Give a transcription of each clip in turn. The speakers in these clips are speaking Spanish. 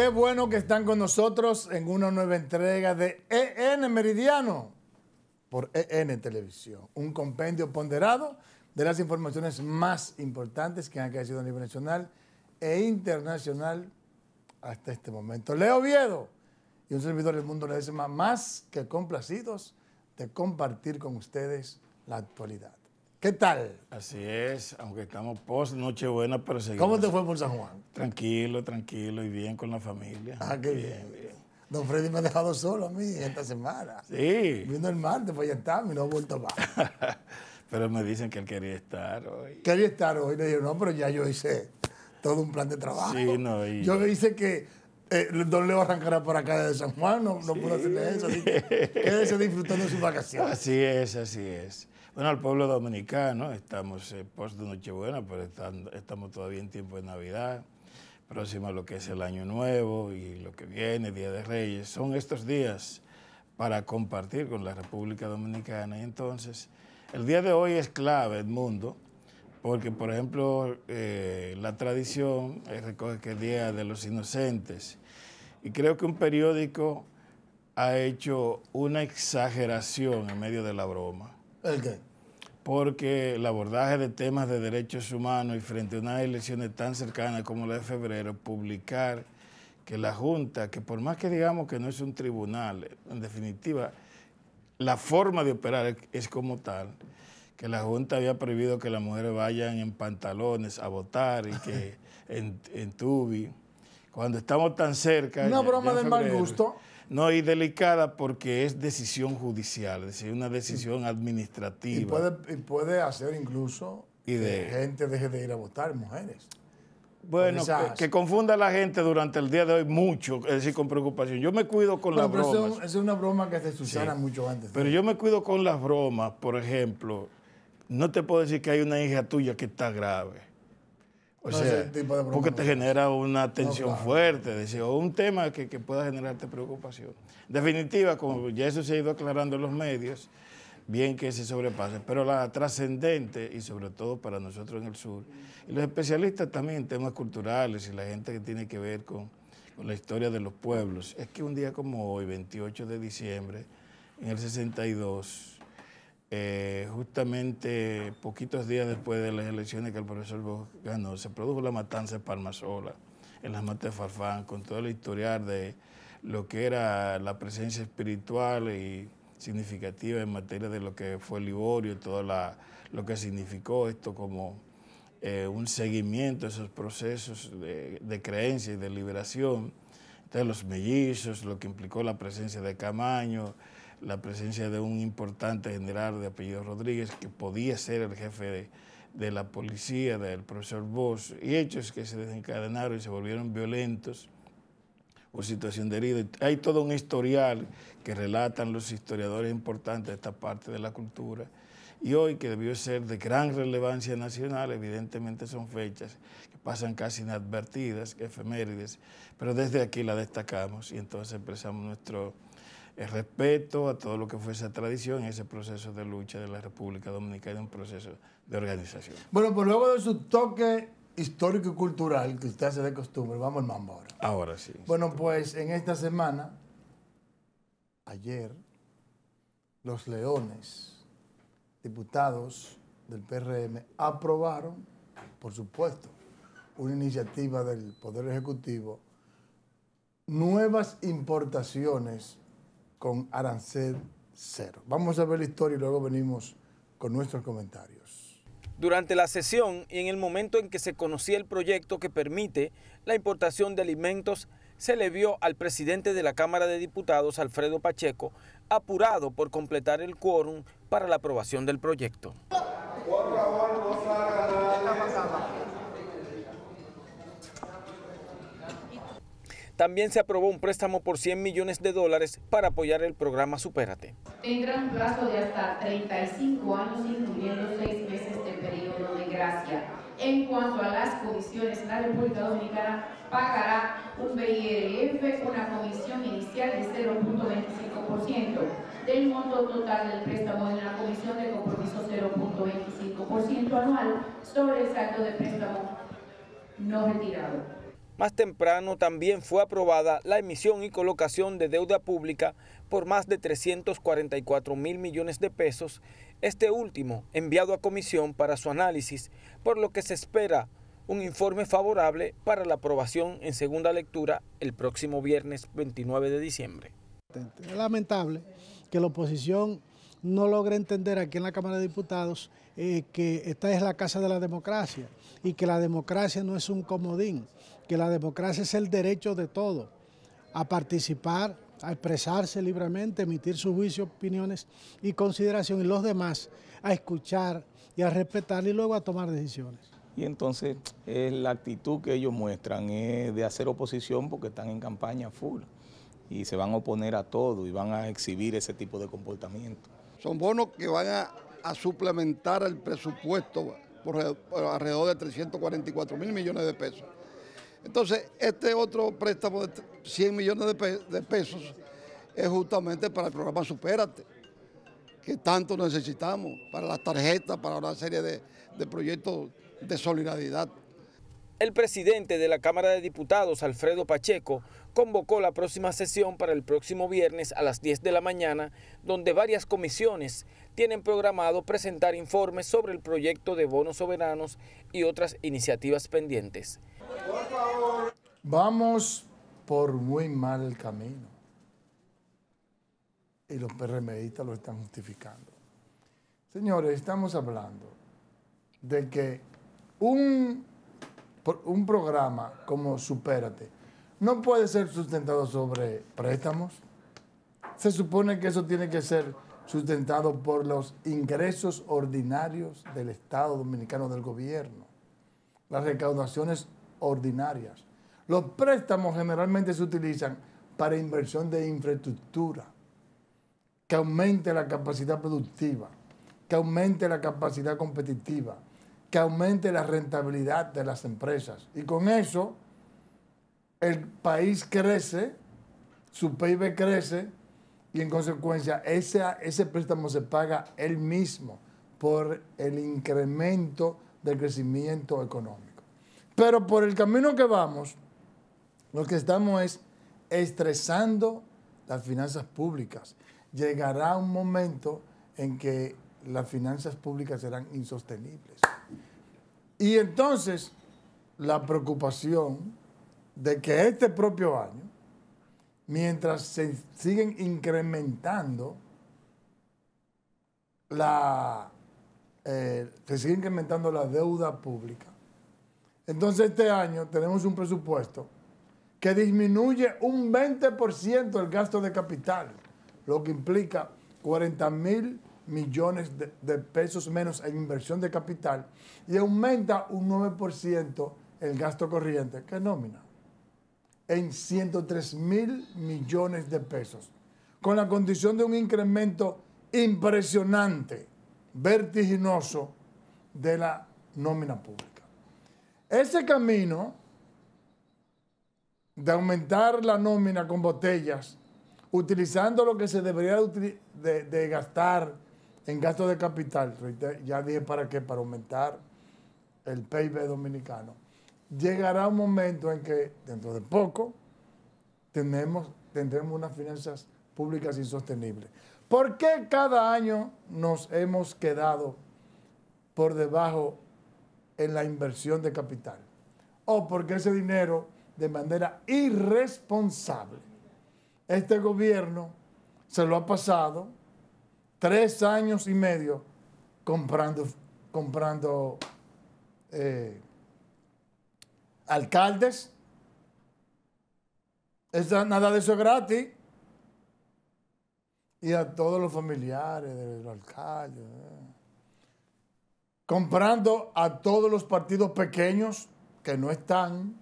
Qué bueno que están con nosotros en una nueva entrega de EN Meridiano por EN Televisión. Un compendio ponderado de las informaciones más importantes que han acontecido a nivel nacional e internacional hasta este momento. Leo Viedo y un servidor del mundo le decimos más que complacidos de compartir con ustedes la actualidad. ¿Qué tal? Así es, aunque estamos post Nochebuena, pero seguimos. ¿Cómo te fue por San Juan? Tranquilo, tranquilo y bien con la familia. Ah, qué bien. bien. Don Freddy me ha dejado solo a mí esta semana. Sí. Vino el martes, pues ya está, y no ha vuelto más. pero me dicen que él quería estar hoy. Quería estar hoy. Le dije, no, pero ya yo hice todo un plan de trabajo. Sí, no. Y... Yo hice que eh, Don Leo arrancará por acá de San Juan, no, no puedo hacerle eso. Así que quédese disfrutando de sus vacaciones. Así es, así es. Bueno, al pueblo dominicano, estamos eh, post de Nochebuena, pero estamos todavía en tiempo de Navidad, próximo a lo que es el Año Nuevo y lo que viene, Día de Reyes. Son estos días para compartir con la República Dominicana. Y entonces, el día de hoy es clave, mundo, porque, por ejemplo, eh, la tradición eh, recoge que es Día de los Inocentes. Y creo que un periódico ha hecho una exageración en medio de la broma. ¿El qué? Porque el abordaje de temas de derechos humanos y frente a unas elecciones tan cercanas como la de febrero, publicar que la Junta, que por más que digamos que no es un tribunal, en definitiva, la forma de operar es como tal, que la Junta había prohibido que las mujeres vayan en pantalones a votar y que en, en tubi. Cuando estamos tan cerca... Una broma de mal gusto. No, y delicada porque es decisión judicial, es decir, una decisión administrativa. Y puede, puede hacer incluso y de, que gente deje de ir a votar, mujeres. Bueno, que, confunda a la gente durante el día de hoy mucho, es decir, con preocupación. Yo me cuido con las bromas. Esa es una broma que se susana mucho antes. Pero yo me cuido con las bromas, por ejemplo. No te puedo decir que hay una hija tuya que está grave. O sea, porque te genera una tensión fuerte, decir, o un tema que, pueda generarte preocupación. definitiva, como ya eso se ha ido aclarando en los medios, bien que se sobrepase, pero la trascendente, y sobre todo para nosotros en el sur, y los especialistas también en temas culturales y la gente que tiene que ver con, con la historia de los pueblos, es que un día como hoy, 28 de diciembre, en el 62, eh, justamente poquitos días después de las elecciones que el profesor Bosch ganó, se produjo la matanza de Palmasola, en las matas de Farfán, con todo el historial de lo que era la presencia espiritual y significativa en materia de lo que fue Liborio, todo la, lo que significó esto como eh, un seguimiento de esos procesos de, de creencia y de liberación. Entonces los mellizos, lo que implicó la presencia de Camaño, la presencia de un importante general de apellido Rodríguez que podía ser el jefe de, la policía, del profesor Bosch, y hechos que se desencadenaron y se volvieron violentos por situación de herido. Hay todo un historial que relatan los historiadores importantes de esta parte de la cultura. Y hoy, que debió ser de gran relevancia nacional, evidentemente son fechas que pasan casi inadvertidas, efemérides, pero desde aquí la destacamos y entonces expresamos nuestro el respeto a todo lo que fue esa tradición, ese proceso de lucha de la República Dominicana, un proceso de organización. Bueno, pues luego de su toque histórico y cultural que usted hace de costumbre, vamos al mambo ahora. Ahora sí. Bueno, pues en esta semana, ayer, los leones, diputados del PRM, aprobaron, por supuesto, una iniciativa del Poder Ejecutivo, nuevas importaciones con arancel cero. Vamos a ver la historia y luego venimos con nuestros comentarios. Durante la sesión y en el momento en que se conocía el proyecto que permite la importación de alimentos, se le vio al presidente de la Cámara de Diputados, Alfredo Pacheco, apurado por completar el quórum para la aprobación del proyecto. También se aprobó un préstamo por 100 millones de dólares para apoyar el programa Supérate. Tendrá un plazo de hasta 35 años, incluyendo seis meses de periodo de gracia. En cuanto a las comisiones, la República Dominicana pagará un BIRF, una comisión inicial de 0.25% del monto total del préstamo en la comisión de compromiso 0.25% anual sobre el saldo de préstamo no retirado. Más temprano también fue aprobada la emisión y colocación de deuda pública por más de 344 mil millones de pesos, este último enviado a comisión para su análisis, por lo que se espera un informe favorable para la aprobación en segunda lectura el próximo viernes 29 de diciembre. Es lamentable que la oposición no logre entender aquí en la Cámara de Diputados eh, que esta es la casa de la democracia y que la democracia no es un comodín, que la democracia es el derecho de todo a participar, a expresarse libremente, emitir sus juicios, opiniones y consideración y los demás a escuchar y a respetar y luego a tomar decisiones. Y entonces la actitud que ellos muestran es de hacer oposición porque están en campaña full y se van a oponer a todo y van a exhibir ese tipo de comportamiento. Son bonos que van a, suplementar el presupuesto por, alrededor de 344 mil millones de pesos. Entonces, este otro préstamo de 100 millones de, pesos es justamente para el programa Supérate, que tanto necesitamos, para las tarjetas, para una serie de, de proyectos de solidaridad. El presidente de la Cámara de Diputados, Alfredo Pacheco, convocó la próxima sesión para el próximo viernes a las 10 de la mañana, donde varias comisiones tienen programado presentar informes sobre el proyecto de bonos soberanos y otras iniciativas pendientes. Vamos por muy mal camino. Y los PRMistas lo están justificando. Señores, estamos hablando de que un un programa como Supérate no puede ser sustentado sobre préstamos. Se supone que eso tiene que ser sustentado por los ingresos ordinarios del Estado Dominicano del gobierno, las recaudaciones ordinarias. Los préstamos generalmente se utilizan para inversión de infraestructura, que aumente la capacidad productiva, que aumente la capacidad competitiva, que aumente la rentabilidad de las empresas. Y con eso el país crece, su PIB crece y en consecuencia ese, ese préstamo se paga él mismo por el incremento del crecimiento económico. Pero por el camino que vamos, lo que estamos es estresando las finanzas públicas. Llegará un momento en que las finanzas públicas serán insostenibles. Y entonces, la preocupación de que este propio año, mientras se siguen incrementando la, eh, se sigue incrementando la deuda pública, entonces este año tenemos un presupuesto que disminuye un 20% el gasto de capital, lo que implica 40 mil millones de, pesos menos en inversión de capital y aumenta un 9% el gasto corriente, que nómina, en 103 mil millones de pesos, con la condición de un incremento impresionante, vertiginoso de la nómina pública. Ese camino de aumentar la nómina con botellas, utilizando lo que se debería de gastar en gasto de capital, ya dije para qué, para aumentar el PIB dominicano, llegará un momento en que dentro de poco tendremos unas finanzas públicas insostenibles. ¿Por qué cada año nos hemos quedado por debajo en la inversión de capital? O porque ese dinero, de manera irresponsable, este gobierno se lo ha pasado tres años y medio comprando, comprando eh, alcaldes. nada de eso es gratis. Y a todos los familiares del alcalde. Eh. Comprando a todos los partidos pequeños que no están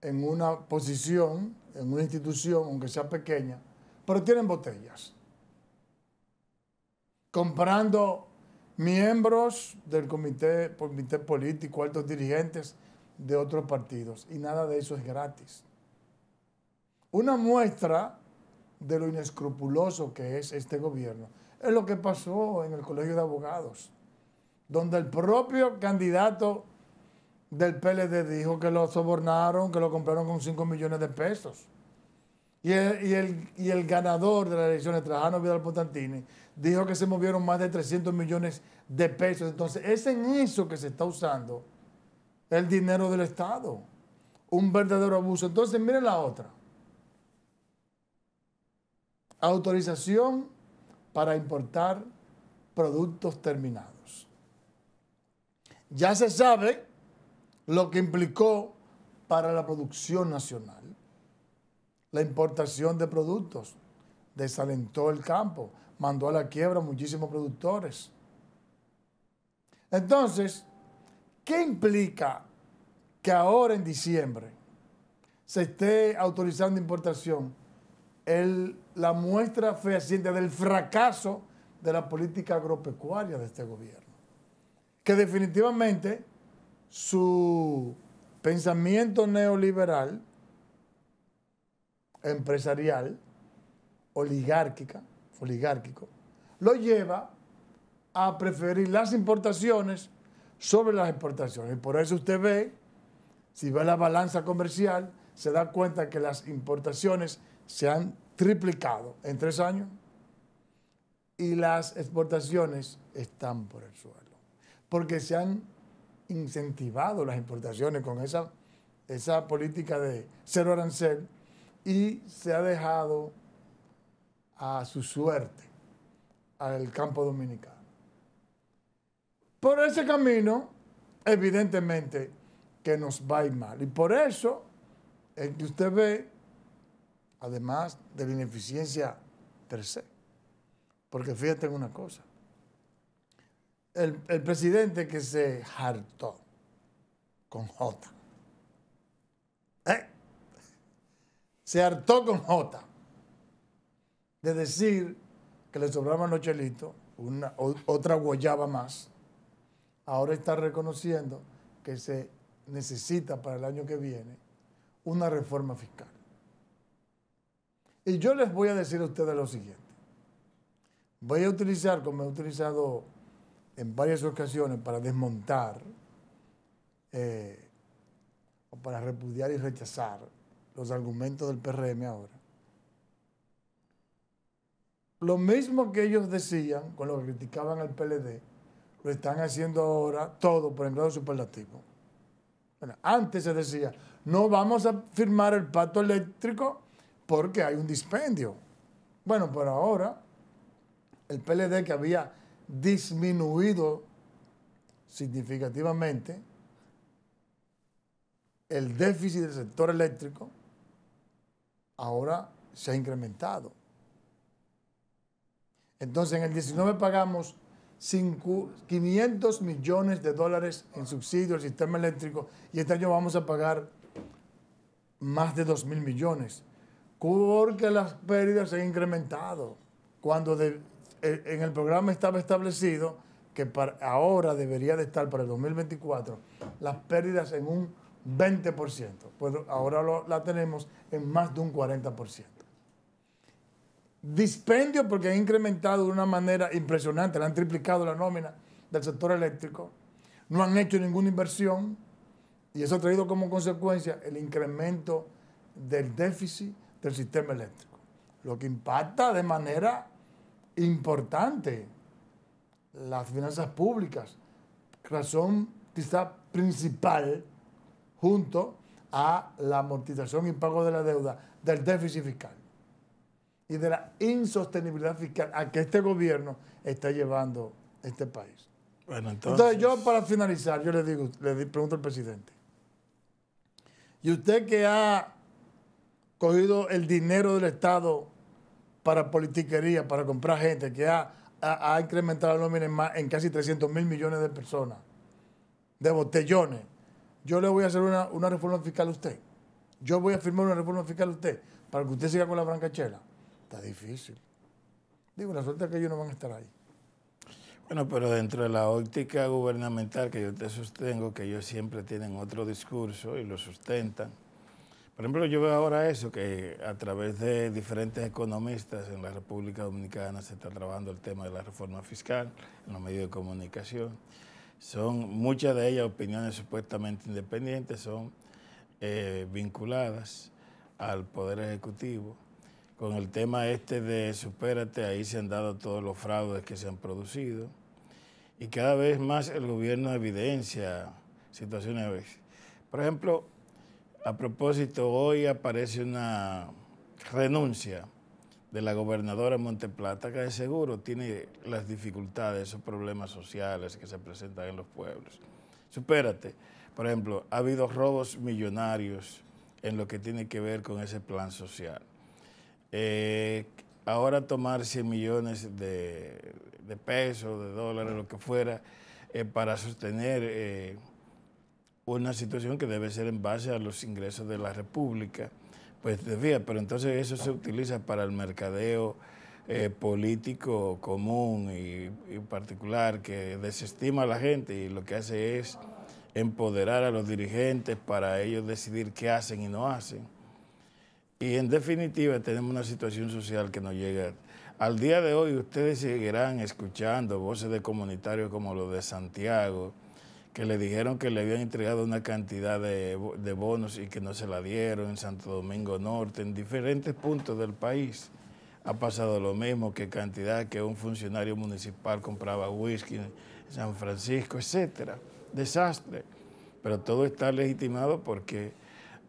en una posición, en una institución, aunque sea pequeña, pero tienen botellas comprando miembros del comité, comité político, altos dirigentes de otros partidos. Y nada de eso es gratis. Una muestra de lo inescrupuloso que es este gobierno es lo que pasó en el Colegio de Abogados, donde el propio candidato del PLD dijo que lo sobornaron, que lo compraron con 5 millones de pesos. Y el, y el, ganador de las elecciones, Trajano Vidal Potantini, dijo que se movieron más de 300 millones de pesos. Entonces, es en eso que se está usando el dinero del Estado. Un verdadero abuso. Entonces, miren la otra. Autorización para importar productos terminados. Ya se sabe lo que implicó para la producción nacional la importación de productos, desalentó el campo, mandó a la quiebra muchísimos productores. Entonces, ¿qué implica que ahora en diciembre se esté autorizando importación? El, la muestra fehaciente del fracaso de la política agropecuaria de este gobierno. Que definitivamente su pensamiento neoliberal, empresarial, oligárquica, oligárquico, lo lleva a preferir las importaciones sobre las exportaciones. Y por eso usted ve, si ve la balanza comercial, se da cuenta que las importaciones se han triplicado en tres años y las exportaciones están por el suelo. Porque se han incentivado las importaciones con esa, esa política de cero arancel y se ha dejado a su suerte al campo dominicano. Por ese camino, evidentemente que nos va a ir mal. Y por eso es que usted ve, además de la ineficiencia se, porque fíjate en una cosa, el, presidente que se hartó con J, ¿eh? se hartó con J de decir que le sobraba los chelitos, una, otra guayaba más, ahora está reconociendo que se necesita para el año que viene una reforma fiscal. Y yo les voy a decir a ustedes lo siguiente. Voy a utilizar, como he utilizado en varias ocasiones, para desmontar eh, o para repudiar y rechazar los argumentos del PRM ahora. Lo mismo que ellos decían con lo que criticaban al PLD, lo están haciendo ahora todo por el grado superlativo. antes se decía, no vamos a firmar el pacto eléctrico porque hay un dispendio. Bueno, pero ahora el PLD que había disminuido significativamente el déficit del sector eléctrico, ahora se ha incrementado. Entonces en el 19 pagamos 500 millones de dólares en subsidio al sistema eléctrico y este año vamos a pagar más de 2 mil millones porque las pérdidas se han incrementado. Cuando eh, en el programa estaba establecido que ahora debería de estar para el 2024 las pérdidas en un 20%, pues ahora la tenemos en más de un 40% dispendio porque han incrementado de una manera impresionante, le han triplicado la nómina del sector eléctrico, no han hecho ninguna inversión y eso ha traído como consecuencia el incremento del déficit del sistema eléctrico, lo que impacta de manera importante las finanzas públicas, razón quizá principal junto a la amortización y pago de la deuda del déficit fiscal y de la insostenibilidad fiscal a que este gobierno está llevando este país. Bueno, entonces... yo para finalizar, yo le digo, le pregunto al presidente, ¿y usted que ha cogido el dinero del Estado para politiquería, para comprar gente, que ha, incrementado la nómina en, casi 300 mil millones de personas, de botellones, yo le voy a hacer una, una reforma fiscal a usted. Yo voy a firmar una reforma fiscal a usted para que usted siga con la brancachela. Está difícil. Digo, la suerte es que ellos no van a estar ahí. Bueno, pero dentro de la óptica gubernamental que yo te sostengo, que ellos siempre tienen otro discurso y lo sustentan. Por ejemplo, yo veo ahora eso, que a través de diferentes economistas en la República Dominicana se está trabajando el tema de la reforma fiscal en los medios de comunicación. son muchas de ellas opiniones supuestamente independientes, son eh, vinculadas al Poder Ejecutivo. Con el tema este de supérate, ahí se han dado todos los fraudes que se han producido y cada vez más el gobierno evidencia situaciones. Por ejemplo, a propósito, hoy aparece una renuncia de la gobernadora de Monteplata, que de seguro tiene las dificultades, esos problemas sociales que se presentan en los pueblos. Supérate. Por ejemplo, ha habido robos millonarios en lo que tiene que ver con ese plan social. Eh, ahora tomar 100 millones de, pesos, de dólares, lo que fuera, eh, para sostener eh, una situación que debe ser en base a los ingresos de la República, pues decía, pero entonces eso se utiliza para el mercadeo político común y, particular que desestima a la gente y lo que hace es empoderar a los dirigentes para ellos decidir qué hacen y no hacen y en definitiva tenemos una situación social que nos llega. Al día de hoy ustedes seguirán escuchando voces de comunitarios como los de Santiago, que le dijeron que le habían entregado una cantidad de, bonos y que no se la dieron en Santo Domingo Norte, en diferentes puntos del país. Ha pasado lo mismo que cantidad que un funcionario municipal compraba whisky en San Francisco, etcétera. Desastre. Pero todo está legitimado porque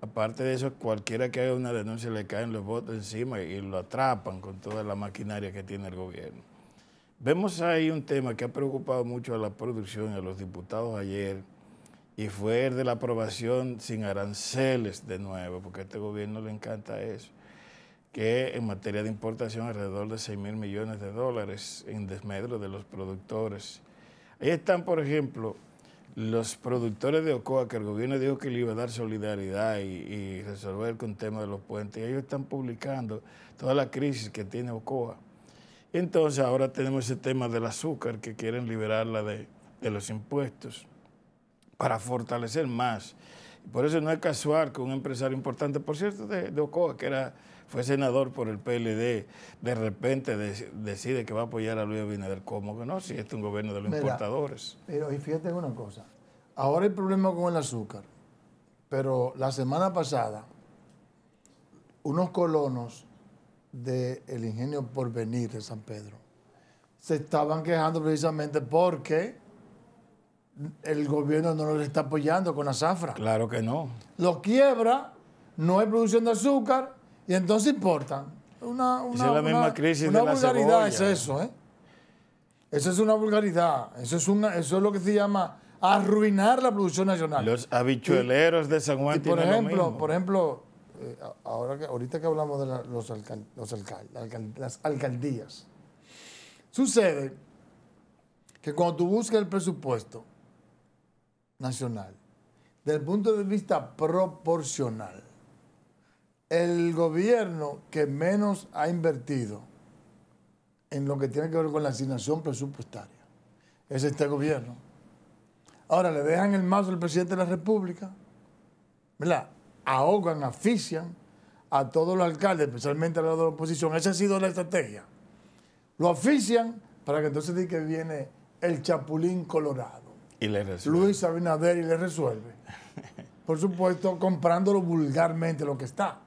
Aparte de eso, cualquiera que haga una denuncia le caen los votos encima y lo atrapan con toda la maquinaria que tiene el gobierno. Vemos ahí un tema que ha preocupado mucho a la producción y a los diputados ayer, y fue el de la aprobación sin aranceles de nuevo, porque a este gobierno le encanta eso, que en materia de importación alrededor de 6 mil millones de dólares en desmedro de los productores. Ahí están, por ejemplo, los productores de Ocoa, que el gobierno dijo que le iba a dar solidaridad y, resolver con el tema de los puentes, ellos están publicando toda la crisis que tiene Ocoa. Entonces ahora tenemos ese tema del azúcar, que quieren liberarla de, los impuestos para fortalecer más. Por eso no es casual que un empresario importante, por cierto, de, Ocoa, que era, fue senador por el PLD, de repente decide que va a apoyar a Luis Abinader. ¿Cómo que no? Si este es un gobierno de los importadores. Pero y fíjate una cosa. Ahora hay problema con el azúcar, pero la semana pasada, unos colonos del ingenio Porvenir de San Pedro se estaban quejando precisamente porque el gobierno no los está apoyando con la zafra. Claro que no. Lo quiebra, no hay producción de azúcar y entonces importan. Una, es la misma crisis una de la vulgaridad es eso, ¿eh? Eso es una vulgaridad. Eso es, una, eso es lo que se llama arruinar la producción nacional. Los habichueleros de San Juan y por ejemplo, por ejemplo, eh, ahora que, ahorita que hablamos de los, las alcaldías, sucede que cuando tú buscas el presupuesto nacional, desde el punto de vista proporcional, el gobierno que menos ha invertido en lo que tiene que ver con la asignación presupuestaria es este gobierno. Ahora le dejan el mazo al presidente de la República, ¿verdad? Ahogan, asfixian a todos los alcaldes, especialmente a los de la oposición. Esa ha sido la estrategia. Lo asfixian para que entonces diga que viene el chapulín colorado. Y le resuelve. Luis Abinader y le resuelve. Por supuesto, comprándolo vulgarmente lo que está.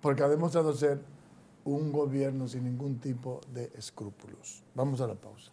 Porque ha demostrado ser un gobierno sin ningún tipo de escrúpulos. Vamos a la pausa.